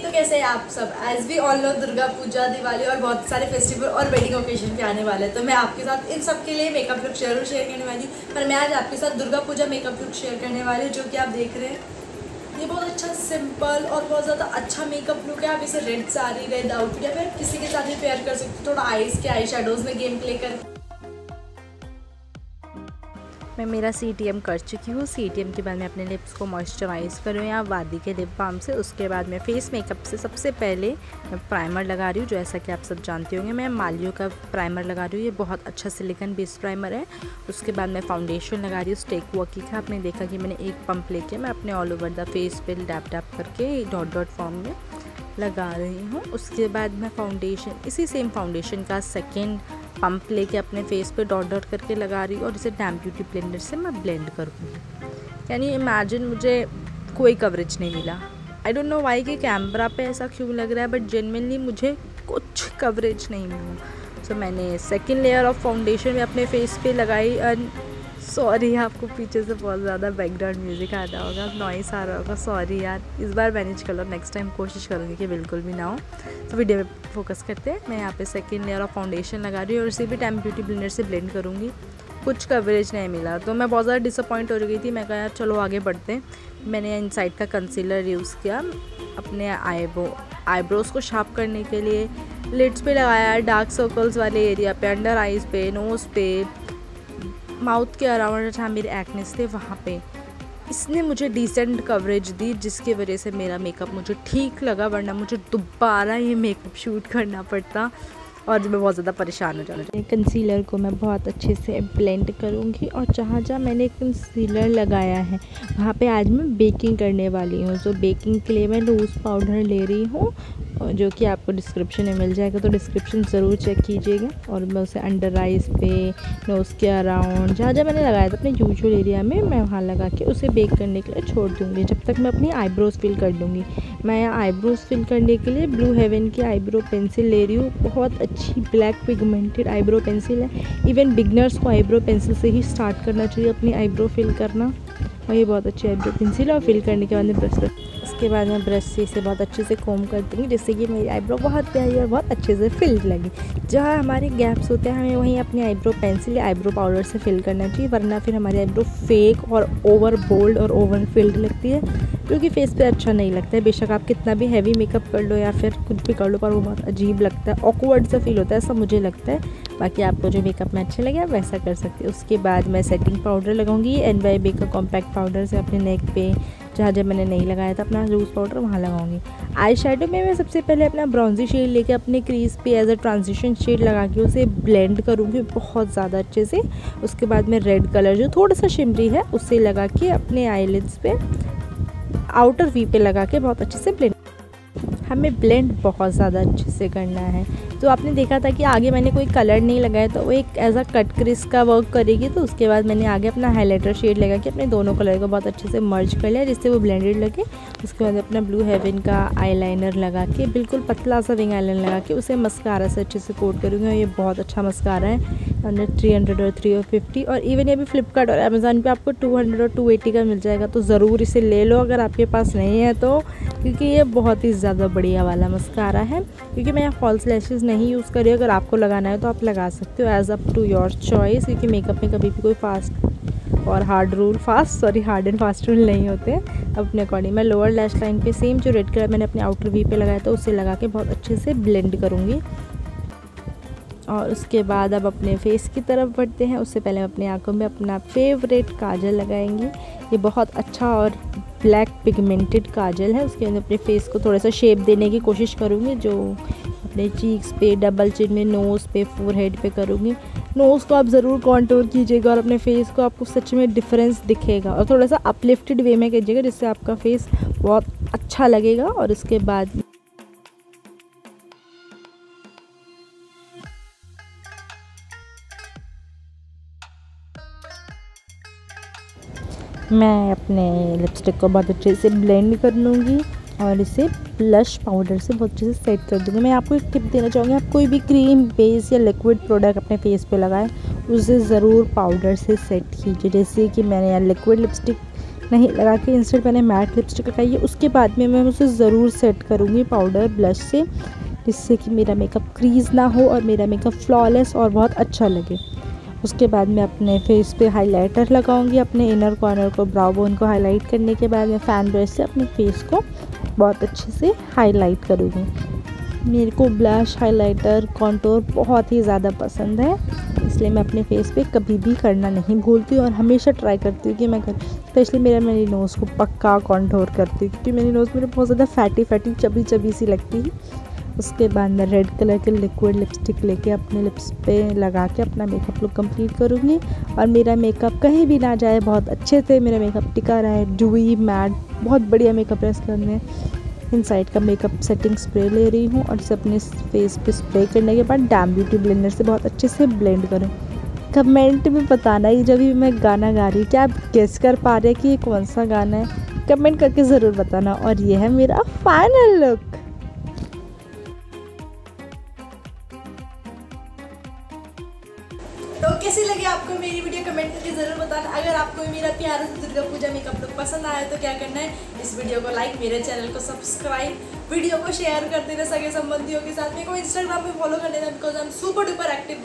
तो कैसे आप सब? As we all know Durga Puja, Diwali और बहुत सारे फेस्टिवल और वेडिंग ओकेजन पे आने वाले हैं। तो मैं आपके साथ इन सब के लिए मेकअप लुक ज़रूर शेयर करने वाली हूँ। पर मैं आज आपके साथ Durga Puja makeup look share करने वाली हूँ, जो कि आप देख रहे हैं। ये बहुत अच्छा सिंपल और बहुत ज़्यादा अच्छा मेकअप लुक है। आप इसे रेड साड़ी रेड आउटफिट या फिर किसी के साथ भी पेयर कर सकते हो। थोड़ा आइज़ के आई शेडोज़ में गेम प्ले कर मैं मेरा सी टी एम कर चुकी हूँ। सी टी एम के बाद मैं अपने लिप्स को मॉइस्चराइज़ करूँ या वादी के लिप बाम से। उसके बाद मैं फेस मेकअप से सबसे पहले मैं प्राइमर लगा रही हूँ जैसा कि आप सब जानते होंगे। मैं मालियो का प्राइमर लगा रही हूँ। ये बहुत अच्छा सिलिकन बेस प्राइमर है। उसके बाद मैं फाउंडेशन लगा रही हूँ स्टेक वॉकी का। आपने देखा कि मैंने एक पंप लेके मैं अपने ऑल ओवर द फेस पे डैप डैप करके डॉट डॉट फॉर्म में लगा रही हूँ। उसके बाद मैं फाउंडेशन इसी सेम फाउंडेशन का सेकेंड पंप लेके अपने फेस पे डॉट डॉट करके लगा रही हूँ और इसे डैम ब्यूटी ब्लेंडर से मैं ब्लेंड करूँगी। यानी इमेजिन मुझे कोई कवरेज नहीं मिला। आई डोंट नो वाई कि कैमरा पे ऐसा क्यों लग रहा है बट जेनविनली मुझे कुछ कवरेज नहीं मिला। सो so, मैंने सेकेंड लेयर ऑफ़ फाउंडेशन में अपने फेस पे लगाई एंड सॉरी आपको पीछे से बहुत ज़्यादा बैकग्राउंड म्यूज़िक आ रहा होगा नॉइस आ रहा होगा। सॉरी यार, इस बार मैनेज कर लो। नेक्स्ट टाइम कोशिश करूँगी कि बिल्कुल भी ना हो। तो वीडियो में फोकस करते हैं। मैं यहाँ पे सेकेंड लेयर ऑफ़ फाउंडेशन लगा रही हूँ और इसे भी टाइम ब्यूटी ब्लेंडर से ब्लेंड करूँगी। कुछ कवरेज नहीं मिला। तो मैं बहुत ज़्यादा डिसअपॉइंट हो गई थी। मैं कहा, यार, चलो आगे बढ़ते हैं। मैंने इन साइड का कंसीलर यूज़ किया अपने आईब्रो आईब्रोज़ को शार्प करने के लिए। लिड्स पे लगाया डार्क सर्कल्स वाले एरिया पे अंडर आइज़ पे नोज़ पे। माउथ के अराउंड जहाँ मेरे एक्नेस थे, वहाँ पे। इसने मुझे डिसेंट कवरेज दी, जिसकी वजह से मेरा मेकअप मुझे ठीक लगा, वरना मुझे दोबारा ये मेकअप शूट करना पड़ता और मैं बहुत ज़्यादा परेशान हो जाना कंसीलर को मैं बहुत अच्छे से ब्लेंड करूँगी और जहाँ जहाँ मैंने कंसीलर लगाया है, वहाँ पे आज मैं बेकिंग करने वाली हूँ। तो बेकिंग के लिए मैं लूज़ पाउडर ले रही हूँ जो कि आपको डिस्क्रिप्शन में मिल जाएगा तो डिस्क्रिप्शन ज़रूर चेक कीजिएगा और मैं उसे अंडर आइज़ पे नोज़ के अराउंड जहाँ जहाँ मैंने लगाया था अपने यूजुअल एरिया में, मैं वहाँ लगा के उसे बेक करने के लिए छोड़ दूँगी। जब तक मैं अपनी आईब्रोज़ फिल कर लूँगी। मैं आईब्रोज़ फिल करने के लिए ब्लू हेवन की आईब्रो पेंसिल ले रही हूँ। बहुत अच्छी ब्लैक पिगमेंटेड आईब्रो पेंसिल है। इवन बिगनर्स को आईब्रो पेंसिल से ही स्टार्ट करना चाहिए, अपनी आईब्रो फिल करना। और ये बहुत अच्छी आईब्रो पेंसिल है और फिल करने के बाद में ब्रश उसके बाद मैं ब्रश से इसे बहुत अच्छे से कोम कर दूँगी जिससे कि मेरी आईब्रो बहुत प्यारी और बहुत अच्छे से फिल लगे। जहाँ हमारे गैप्स होते हैं, हमें वहीं अपनी आईब्रो पेंसिल या आईब्रो पाउडर से फिल करना चाहिए, वरना फिर हमारी आईब्रो फेक और ओवर बोल्ड और ओवर फिल्ड लगती है जो कि फेस पे अच्छा नहीं लगता है। बेशक आप कितना भी हैवी मेकअप कर लो या फिर कुछ भी कर लो, पर वो बहुत अजीब लगता है ऑकवर्ड सा फील होता है, ऐसा मुझे लगता है। बाकी आपको जो मेकअप में अच्छा लगे, आप वैसा कर सकते हैं। उसके बाद मैं सेटिंग पाउडर लगाऊँगी एन वाई बी का कॉम्पैक्ट पाउडर से अपने नेक पे जहाँ जब मैंने नहीं लगाया था, अपना लूज़ पाउडर वहाँ लगाऊँगी। आई शेडो में मैं सबसे पहले अपना ब्राउन्जी शेड लेके अपने क्रीज पे एज अ ट्रांजिशन शेड लगा के उसे ब्लेंड करूँगी बहुत ज़्यादा अच्छे से। उसके बाद में रेड कलर जो थोड़ा सा शिमरी है उससे लगा के अपने आई पे आउटर वी पे लगा के बहुत अच्छे से ब्लेंड हमें ब्लेंड बहुत ज़्यादा अच्छे से करना है। तो आपने देखा था कि आगे मैंने कोई कलर नहीं लगाया तो वो एक एज अ कट क्रिस का वर्क करेगी तो उसके बाद मैंने आगे अपना हाईलाइटर शेड लगा के अपने दोनों कलर को बहुत अच्छे से मर्ज कर लिया, जिससे वो ब्लेंडेड लगे। उसके बाद अपना ब्लू हेवन का आईलाइनर लगा के, बिल्कुल पतला सा विंग आईलाइनर लगा के उसे मस्कारा से अच्छे से कोट करूँगी, और ये बहुत अच्छा मस्कारा है। अंडर थ्री हंड्रेड और थ्री और फिफ्टी और इवन ये भी फ्लिपकार्ट और अमेज़ोन पे आपको टू हंड्रेड और टू एटी का मिल जाएगा तो ज़रूर इसे ले लो अगर आपके पास नहीं है तो क्योंकि ये बहुत ही ज़्यादा बढ़िया वाला मस्कारा है। क्योंकि मैं यहाँ फॉल्स लैशेज़ नहीं यूज़ करी, अगर आपको लगाना है तो आप लगा सकते हो as up to your choice क्योंकि मेकअप में कभी भी कोई फास्ट और hard rule fast sorry hard and fast rule नहीं होते अपने अकॉर्डिंग मैं लोअर लैश लाइन पे सेम जो रेड कलर मैंने अपने आउटर वी पे लगाया था, उसे लगा के बहुत अच्छे से ब्लेंड करूँगी। और उसके बाद अब अपने फेस की तरफ़ बढ़ते हैं। उससे पहले हम अपनी आँखों में अपना फेवरेट काजल लगाएँगे। ये बहुत अच्छा और ब्लैक पिगमेंटेड काजल है। उसके अंदर अपने फेस को थोड़ा सा शेप देने की कोशिश करूँगी, जो अपने चीक्स पे डबल चिन में नोज़ पे फोर हेड पे करूँगी। नोज़ को आप ज़रूर कॉन्टोर कीजिएगा और अपने फेस को आपको सच में डिफरेंस दिखेगा। और थोड़ा सा अपलिफ्टेड वे में कीजिएगा, जिससे आपका फेस बहुत अच्छा लगेगा। और उसके बाद मैं अपने लिपस्टिक को बहुत अच्छे से ब्लेंड कर लूँगी और इसे ब्लश पाउडर से बहुत अच्छे से सेट कर दूँगी। मैं आपको एक टिप देना चाहूँगी, आप कोई भी क्रीम बेस या लिक्विड प्रोडक्ट अपने फेस पे लगाएँ, उसे ज़रूर पाउडर से सेट कीजिए। जैसे कि मैंने यार लिक्विड लिपस्टिक नहीं लगा के इंस्टेंट मैंने मैट लिपस्टिक लगाई है, उसके बाद में मैं उसे ज़रूर सेट करूँगी पाउडर ब्लश से, जिससे कि मेरा मेकअप क्रीज़ ना हो और मेरा मेकअप फ्लॉलेस और बहुत अच्छा लगे। उसके बाद मैं अपने फेस पे हाइलाइटर लगाऊँगी, अपने इनर कॉर्नर को ब्राउ बोन को हाईलाइट करने के बाद मैं फ़ैन ब्रश से अपने फेस को बहुत अच्छे से हाईलाइट करूँगी। मेरे को ब्लश हाइलाइटर कॉन्टोर बहुत ही ज़्यादा पसंद है, इसलिए मैं अपने फेस पे कभी भी करना नहीं भूलती और हमेशा ट्राई करती हूँ कि मैं कर स्पेशली मेरा, मेरी नोज़ को पक्का कॉन्टोर करती हूँ, क्योंकि मेरी नोज़ मेरे बहुत ज़्यादा फैटी फैटी चबी चबी सी लगती है। उसके बाद मैं रेड कलर के लिक्विड लिपस्टिक लेके अपने लिप्स पे लगा के अपना मेकअप लुक कंप्लीट करूँगी। और मेरा मेकअप कहीं भी ना जाए, बहुत अच्छे से मेरा मेकअप टिका रहा। है डुई मैट बहुत बढ़िया मेकअप है इसके। अंदर इन साइड का मेकअप सेटिंग स्प्रे ले रही हूँ और इसे अपने फेस पे स्प्रे करने के बाद डैम ब्यूटी ब्लेंडर से बहुत अच्छे से ब्लेंड करूँ। कमेंट में बताना ही, जब भी मैं गाना गा रही क्या आप गेस कर पा रहे हैं कि ये कौन सा गाना है? कमेंट करके ज़रूर बताना। और ये है मेरा फाइनल लुक आपको मेरी वीडियो कमेंट करके ज़रूर बताना। अगर आपको मेरा प्यारा दुर्गा पूजा मेकअप लुक पसंद आया तो क्या करना है? इस वीडियो को लाइक मेरे चैनल को सब्सक्राइब वीडियो को शेयर कर देना सगे संबंधियों के साथ। मेरे को इंस्टाग्राम पे फॉलो कर देना because I am super duper active